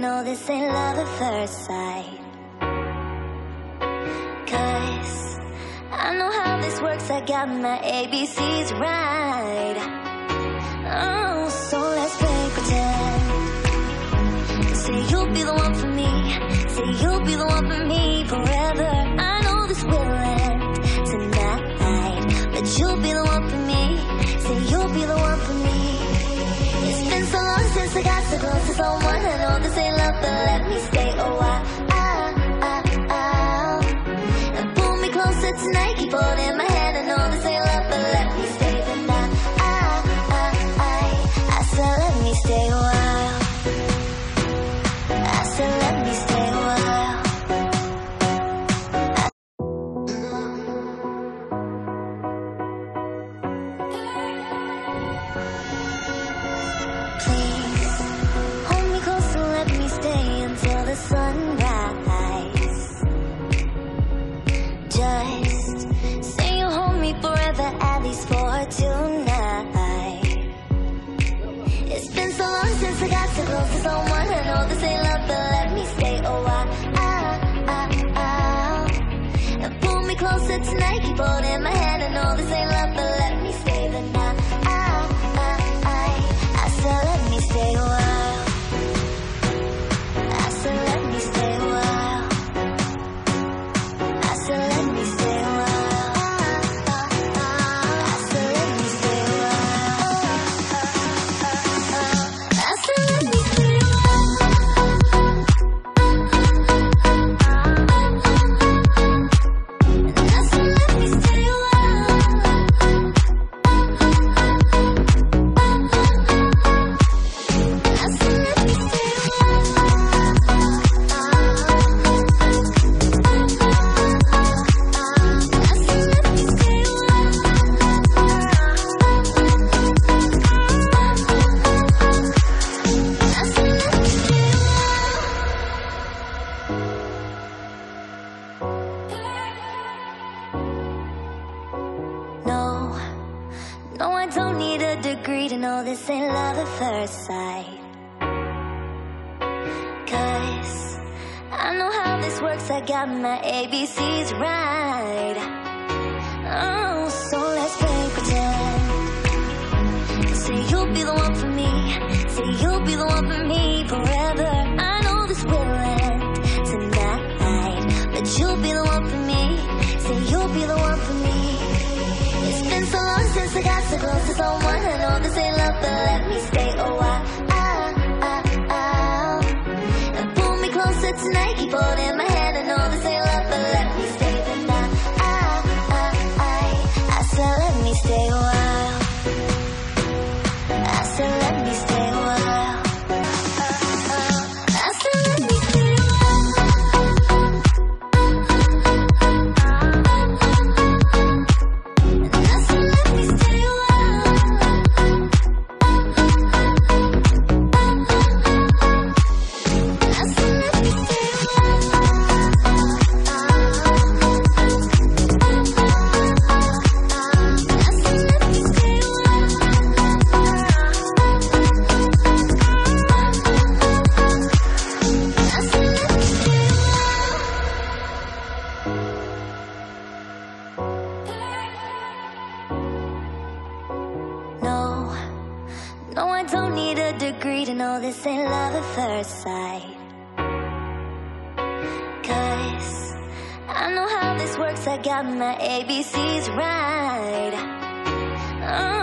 know this ain't love at first sight. Cause I know how this works, I got my ABCs right. Oh, so let's play pretend. Say you'll be the one for me. Say you'll be the one for me forever. I know this will end tonight. But you'll be the one for me. Say you'll be the one for me. It's been so long since I got so close to someone. It's tonight, keep holding my snake bone in my hand and all this ain't first sight. Cause I know how this works, I got my ABCs right. Oh, so let's play pretend. Say you'll be the one for me, say you'll be the one. Nike, but Don't need a degree to know this ain't love at first sight. Cause I know how this works, I got my ABCs right. Oh.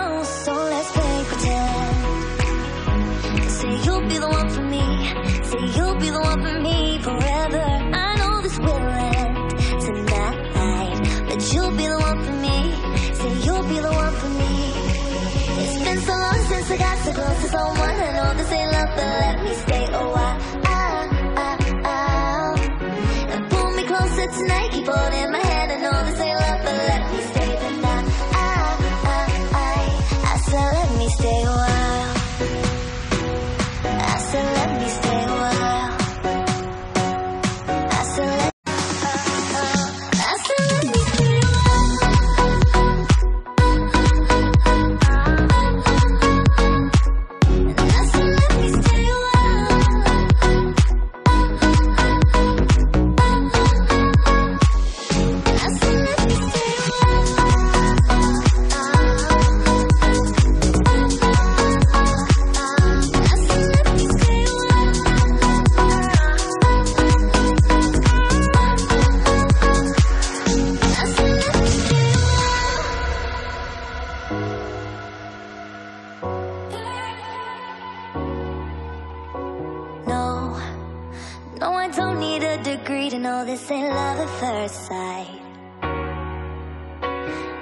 know this ain't love at first sight.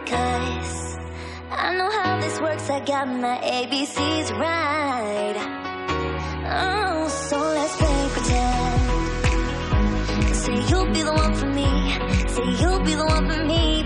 Cause I know how this works, I got my ABCs right. Oh, so let's play pretend Say you'll be the one for me Say you'll be the one for me,